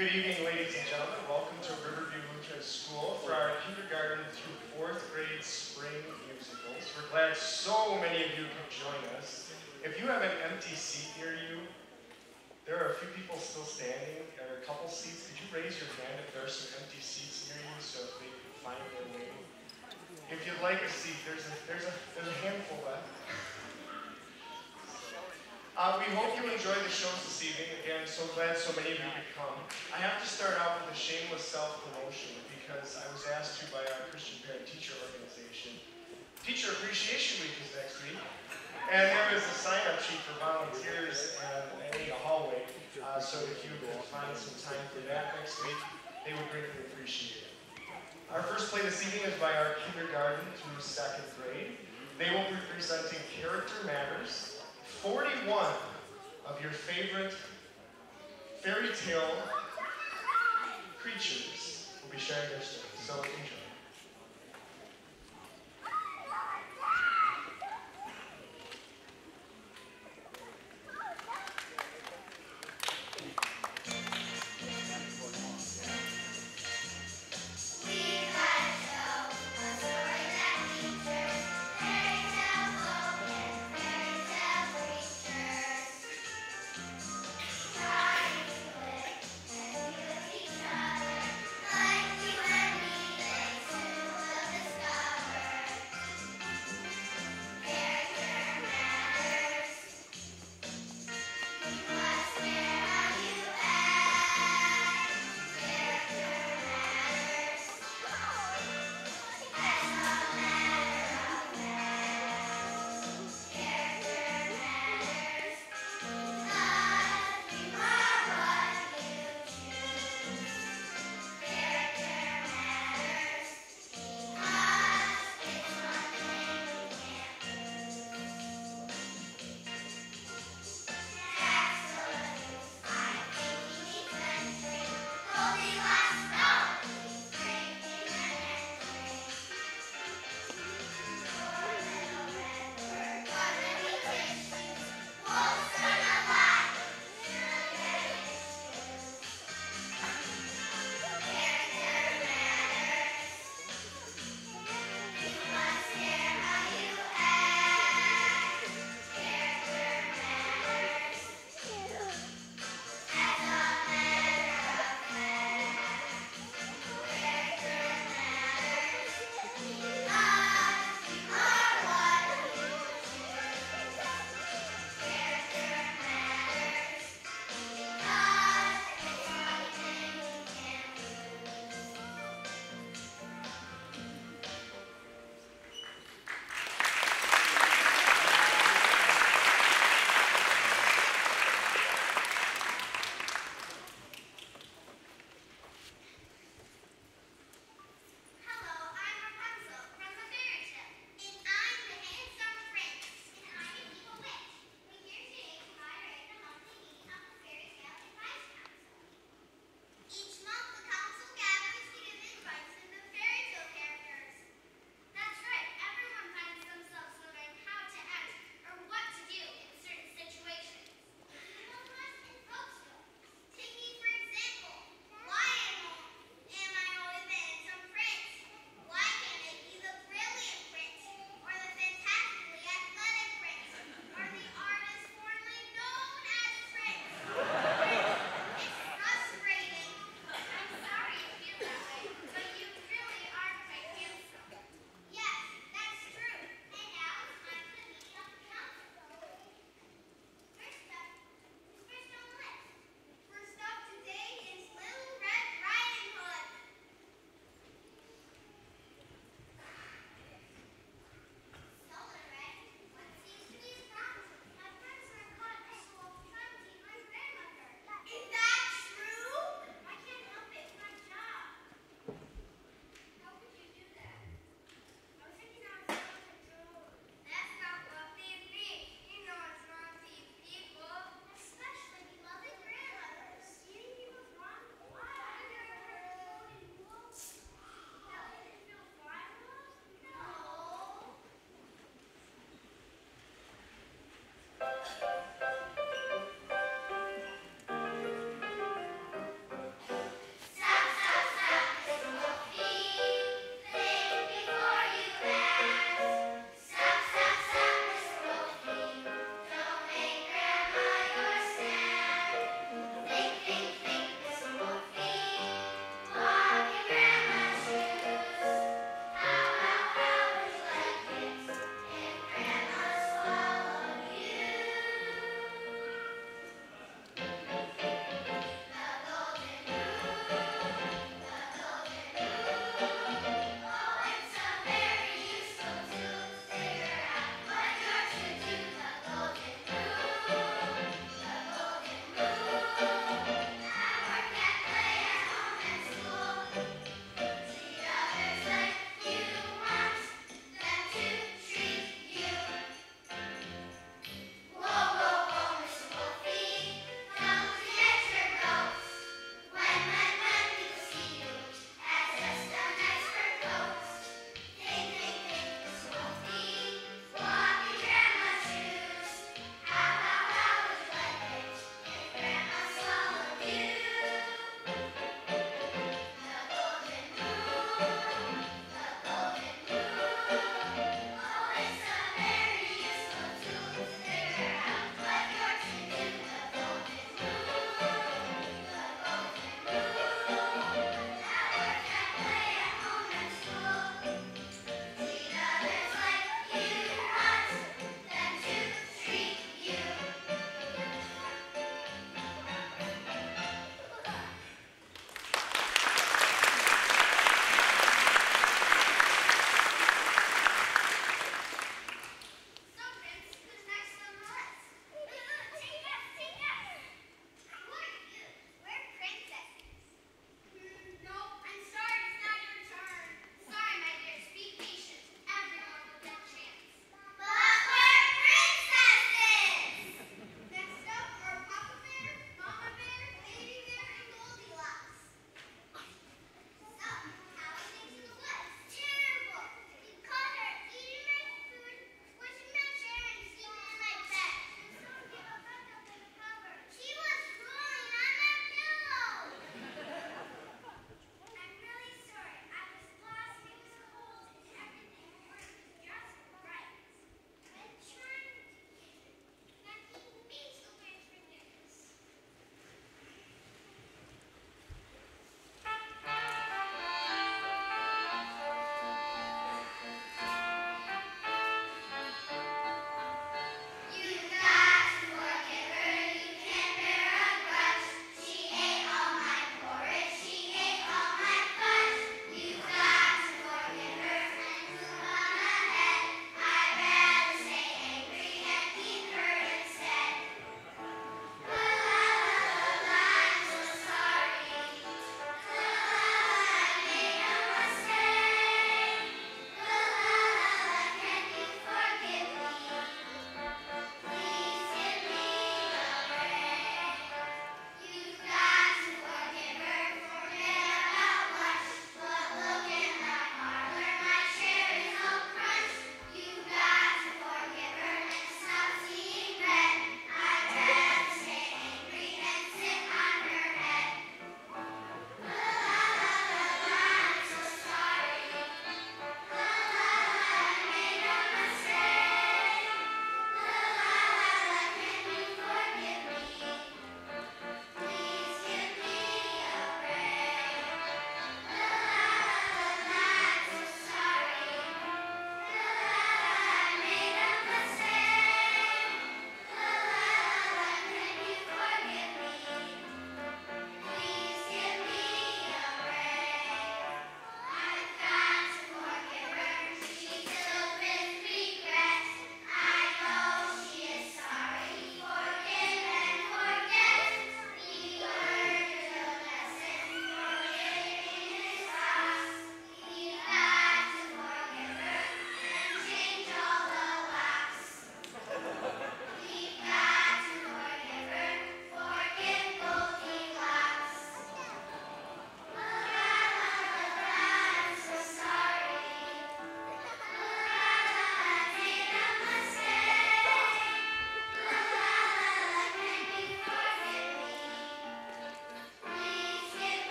Good evening, ladies and gentlemen. Welcome to Riverview Lutheran School for our kindergarten through fourth grade spring musicals. We're glad so many of you could join us. If you have an empty seat near you, there are a few people still standing. There are a couple seats. Could you raise your hand if there are some empty seats near you so they can find their way? If you'd like a seat, there's a, there's a, there's a handful left. Uh, we hope you enjoy the shows this evening. Again, so glad so many of you could come. I have to start out with a shameless self-promotion because I was asked to by our Christian Parent Teacher Organization. Teacher Appreciation Week is next week. And there is a sign-up sheet for volunteers and a hallway. Uh, so if you could find some time for that next week, they would greatly appreciate it. Our first play this evening is by our kindergarten through second grade. They will be presenting Character Matters, 41 of your favorite fairy tale creatures will be sharing their stories. So enjoy.